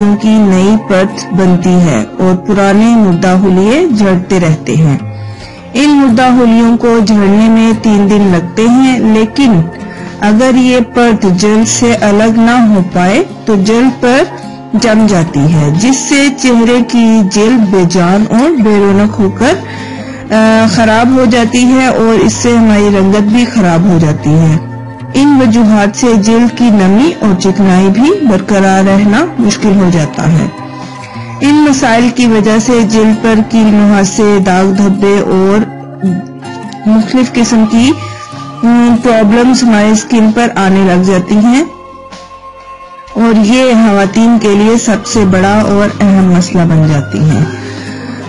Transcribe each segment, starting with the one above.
की नई परत बनती है और पुराने मुर्दा हुलिये झड़ते रहते हैं। इन मुर्दा हुलियों को झड़ने में तीन दिन लगते हैं, लेकिन अगर ये परत जल से अलग ना हो पाए तो जल पर जम जाती है, जिससे चेहरे की जेल बेजान और बेरोनक होकर खराब हो जाती है और इससे हमारी रंगत भी खराब हो जाती है। इन वजूहत से जेल की नमी और चिकनाई भी बरकरार रहना मुश्किल हो जाता है। इन मसाइल की वजह से जेल पर कील मुहासे दाग धब्बे और मुख्तलिफ़ किस्म की प्रॉब्लम्स हमारे स्किन पर आने लग जाती हैं। और ये खातन के लिए सबसे बड़ा और अहम मसला बन जाती हैं।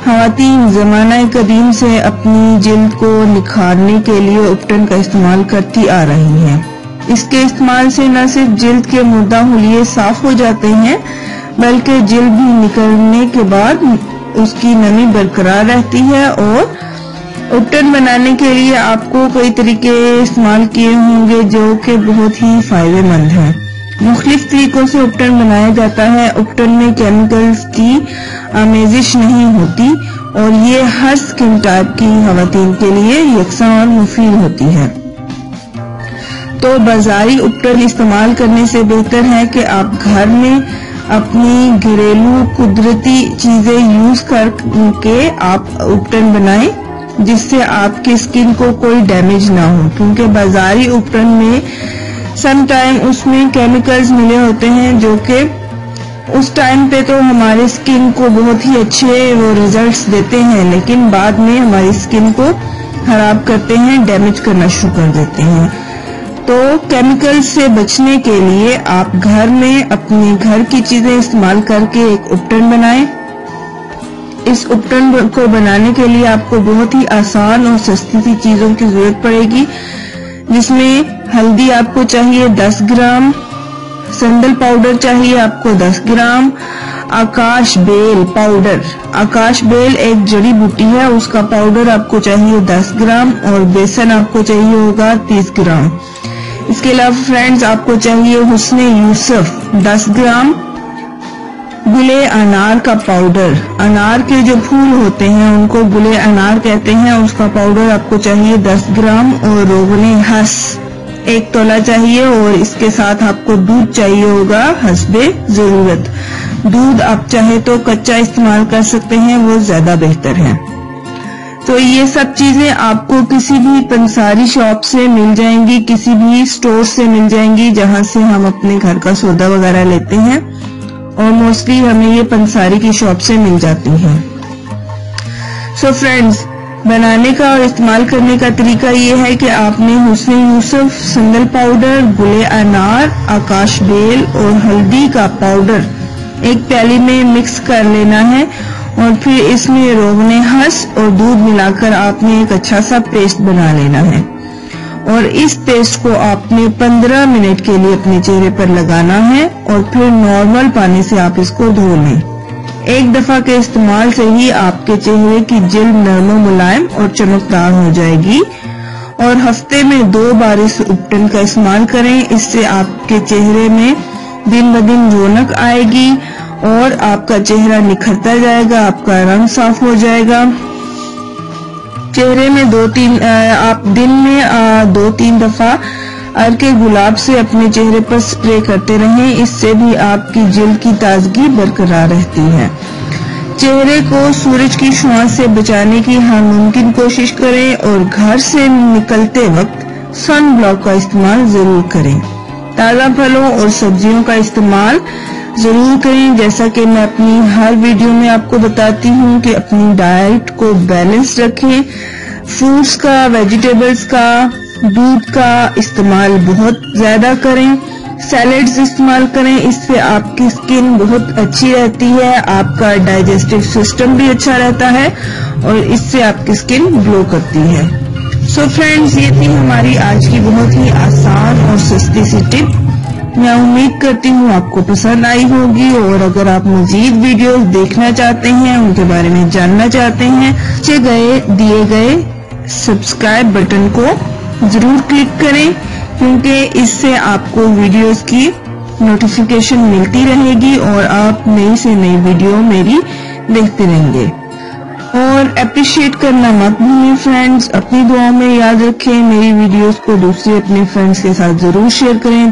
खातन जमाना कदीम से अपनी जिल्द को निखारने के लिए उपटन का इस्तेमाल करती आ रही हैं। इसके इस्तेमाल से न सिर्फ़ जिल्द के मुर्दा हुलिये साफ़ हो जाते हैं, बल्कि जिल्द भी निकलने के बाद उसकी नमी बरकरार रहती है और उपटन बनाने के लिए आपको कई तरीके इस्तेमाल किए होंगे जो कि बहुत ही फ़ायदेमंद हैं। मुख्तलिफ़ तरीकों से उपटन बनाया जाता है। उपटन में केमिकल्स की आमेजिश नहीं होती और ये हर स्किन टाइप की खातन के लिए यकसा और मुफीद होती है। तो बाजारी उपकरण इस्तेमाल करने से बेहतर है कि आप घर में अपनी घरेलू कुदरती चीज़ें यूज़ करके आप उपकरण बनाएँ, जिससे आपकी स्किन को कोई डैमेज ना हो। क्योंकि बाजारी उपकरण में सम टाइम उसमें केमिकल्स मिले होते हैं जो कि उस टाइम पे तो हमारे स्किन को बहुत ही अच्छे वो रिजल्ट्स देते हैं, लेकिन बाद में हमारी स्किन को खराब करते हैं डैमेज करना शुरू कर देते हैं। तो केमिकल से बचने के लिए आप घर में अपने घर की चीज़ें इस्तेमाल करके एक उपटन बनाएँ। इस उपटन को बनाने के लिए आपको बहुत ही आसान और सस्ती सी चीज़ों की ज़रूरत पड़ेगी, जिसमें हल्दी आपको चाहिए 10 ग्राम, संदल पाउडर चाहिए आपको 10 ग्राम, आकाश बेल पाउडर आकाश बेल एक जड़ी बूटी है, उसका पाउडर आपको चाहिए 10 ग्राम और बेसन आपको चाहिए होगा 30 ग्राम। इसके अलावा फ्रेंड्स आपको चाहिए हुसन यूसुफ 10 ग्राम गुले अनार का पाउडर अनार के जो फूल होते हैं, उनको गुले अनार कहते हैं उसका पाउडर आपको चाहिए 10 ग्राम और रोगने हस. एक तोला चाहिए और इसके साथ आपको दूध चाहिए होगा, हसबे ज़रूरत. दूध आप चाहे तो कच्चा इस्तेमाल कर सकते हैं, वो ज़्यादा बेहतर है. तो ये सब चीज़ें आपको किसी भी पंसारी शॉप से मिल जाएँगी, किसी भी स्टोर से मिल जाएँगी, जहाँ से हम अपने घर का सौदा वगैरह लेते हैं। और मोस्टली हमें ये पंसारी की शॉप से मिल जाती हैं। सो so फ्रेंड्स बनाने का और इस्तेमाल करने का तरीका ये है कि आपने हुसन यूसुफ, संदल पाउडर, गुले अनार, आकाश बेल और हल्दी का पाउडर एक प्याली में मिक्स कर लेना है। और फिर इसमें रोगने, हंस और दूध मिलाकर आपने एक अच्छा सा पेस्ट बना लेना है। और इस पेस्ट को आपने 15 मिनट के लिए अपने चेहरे पर लगाना है और फिर नॉर्मल पानी से आप इसको धो लें। एक दफ़ा के इस्तेमाल से ही आपके चेहरे की जिल्द नरम मुलायम और चमकदार हो जाएगी। और हफ़्ते में दो बार इस उपटन का इस्तेमाल करें, इससे आपके चेहरे में दिन ब दिन रौनक आएगी और आपका चेहरा निखरता जाएगा, आपका रंग साफ़ हो जाएगा। चेहरे में दो तीन आप दिन में दो तीन दफ़ा अर के गुलाब से अपने चेहरे पर स्प्रे करते रहें, इससे भी आपकी जिल्द की ताजगी बरकरार रहती है। चेहरे को सूरज की शुआ से बचाने की हर मुमकिन कोशिश करें और घर से निकलते वक्त सन ब्लॉक का इस्तेमाल ज़रूर करें। ताज़ा फलों और सब्जियों का इस्तेमाल ज़रूर करें, जैसा कि मैं अपनी हर वीडियो में आपको बताती हूँ कि अपनी डाइट को बैलेंस रखें। फ्रूट्स का वेजिटेबल्स का, दूध का इस्तेमाल बहुत ज़्यादा करें। सैलेड्स इस्तेमाल करें, इससे आपकी स्किन बहुत अच्छी रहती है, आपका डाइजेस्टिव सिस्टम भी अच्छा रहता है और इससे आपकी स्किन ग्लो करती है। सो so फ्रेंड्स ये थी हमारी आज की बहुत ही आसान और सस्ती सी टिप मैं उम्मीद करती हूँ आपको पसंद आई होगी और अगर आप मजीद वीडियोस देखना चाहते हैं, उनके बारे में जानना चाहते हैं गए, दिए गए सब्सक्राइब बटन को ज़रूर क्लिक करें, क्योंकि इससे आपको वीडियोस की नोटिफिकेशन मिलती रहेगी और आप नई से नई वीडियो मेरी देखते रहेंगे। और अप्रिशिएट करना मत भूलिए फ्रेंड्स अपनी दुआओं में याद रखें, मेरी वीडियोस को दूसरे अपने फ्रेंड्स के साथ ज़रूर शेयर करें।